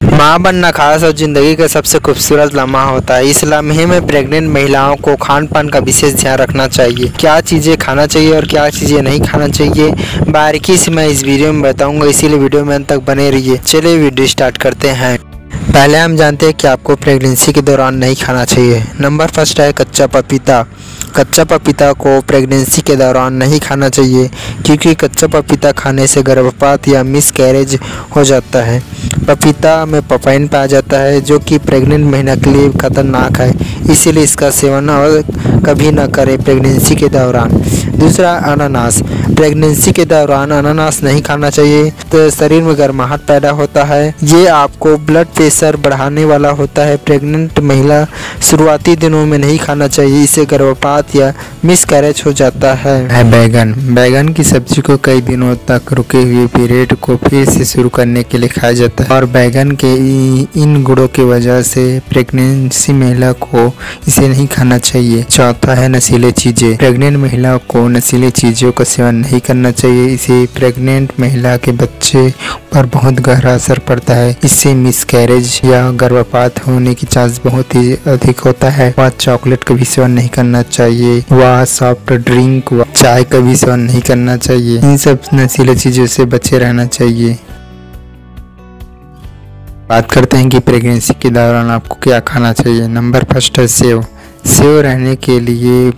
माँ बनना खास और ज़िंदगी का सबसे खूबसूरत लम्हा होता है। इस लम्हे में प्रेग्नेंट महिलाओं को खान पान का विशेष ध्यान रखना चाहिए। क्या चीज़ें खाना चाहिए और क्या चीज़ें नहीं खाना चाहिए, बारीकी से मैं इस वीडियो में बताऊँगा। इसीलिए वीडियो में अंत तक बने रहिए। चलिए वीडियो स्टार्ट करते हैं। पहले हम जानते हैं कि आपको प्रेगनेंसी के दौरान नहीं खाना चाहिए। नंबर फ़र्स्ट है कच्चा पपीता। कच्चा पपीता को प्रेगनेंसी के दौरान नहीं खाना चाहिए, क्योंकि कच्चा पपीता खाने से गर्भपात या मिस कैरेज हो जाता है। पपीता में पपाइन पाया जाता है, जो कि प्रेग्नेंट महिला के लिए खतरनाक है। इसीलिए इसका सेवन और कभी ना करें प्रेगनेंसी के दौरान। दूसरा अनानास। प्रेगनेंसी के दौरान अनानास नहीं खाना चाहिए। तो शरीर में गर्माहट पैदा होता है। ये आपको ब्लड प्रेशर बढ़ाने वाला होता है। प्रेग्नेंट महिला शुरुआती दिनों में नहीं खाना चाहिए। इससे गर्भपात या मिस कैरेज हो जाता है। बैगन। बैगन की सब्ज़ी को कई दिनों तक रुके हुए पीरियड को फिर से शुरू करने के लिए खाया जाता है। और बैगन के इन गुड़ों की वजह से प्रेगनेंसी महिला को इसे नहीं खाना चाहिए। चौथा है नशीले चीज़ें। प्रेग्नेंट महिला को नशीले चीज़ों का सेवन नहीं करना चाहिए। इसे प्रेग्नेंट महिला के बच्चे पर बहुत गहरा असर पड़ता है। इससे मिस कैरेज या गर्भपात होने की चांस बहुत ही अधिक होता है। वह चॉकलेट का भी सेवन नहीं करना चाहिए। वह सॉफ्ट ड्रिंक व चाय का भी सेवन नहीं करना चाहिए। इन सब नशीले चीज़ों से बचे रहना चाहिए। बात करते हैं कि प्रेगनेंसी के दौरान आपको क्या खाना चाहिए। नंबर फ़र्स्ट है सेव। सेव रहने के लिए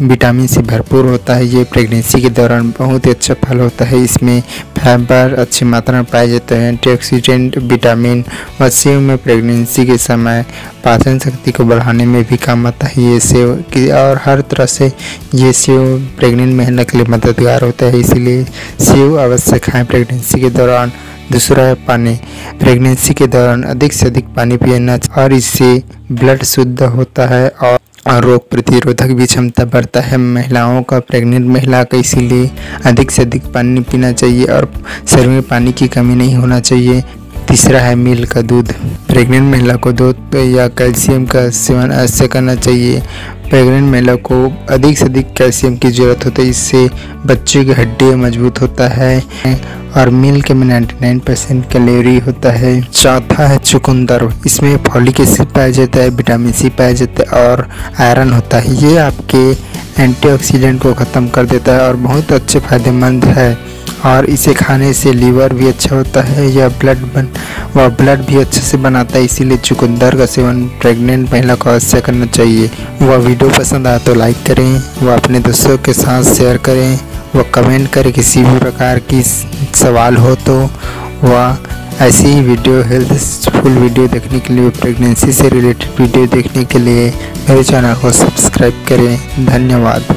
विटामिन सी भरपूर होता है। ये प्रेगनेंसी के दौरान बहुत ही अच्छा फल होता है। इसमें फाइबर अच्छी मात्रा में पाए जाते हैं। एंटीऑक्सीडेंट, विटामिन व सेव में प्रेगनेंसी के समय पाचन शक्ति को बढ़ाने में भी काम आता है। ये सेव की और हर तरह से ये सेव प्रेग्नेंट महिला के लिए मददगार होता है। इसीलिए सेव अवश्य खाएँ प्रेगनेंसी के दौरान। दूसरा है पानी। प्रेगनेंसी के दौरान अधिक से अधिक पानी पीना और इससे ब्लड शुद्ध होता है और और रोग प्रतिरोधक भी क्षमता बढ़ता है। महिलाओं का प्रेग्नेंट महिला का इसीलिए अधिक से अधिक पानी पीना चाहिए और शरीर में पानी की कमी नहीं होना चाहिए। तीसरा है मिल का दूध। प्रेग्नेंट महिला को दूध या कैल्शियम का सेवन अवश्य करना चाहिए। प्रेग्नेंट महिला को अधिक से अधिक कैल्शियम की ज़रूरत होती है, इससे बच्चे की हड्डी मज़बूत होता है और मिल्क में 99 परसेंट कैलोरी होता है। चौथा है चुकंदर। इसमें फॉलिक एसिड पाया जाता है विटामिन सी पाया जाता है और आयरन होता है। ये आपके एंटीऑक्सीडेंट को ख़त्म कर देता है और बहुत अच्छे फ़ायदेमंद है। और इसे खाने से लीवर भी अच्छा होता है, या ब्लड बन वह ब्लड भी अच्छे से बनाता है, इसीलिए चुकंदर का सेवन प्रेग्नेंट महिला को अवश्य करना चाहिए। वह वीडियो पसंद आया तो लाइक करें वह अपने दोस्तों के साथ शेयर करें वह कमेंट करें किसी भी प्रकार की सवाल हो तो। वह ऐसी ही वीडियो हेल्थफुल वीडियो देखने के लिए प्रेगनेंसी से रिलेटेड वीडियो देखने के लिए मेरे चैनल को सब्सक्राइब करें। धन्यवाद।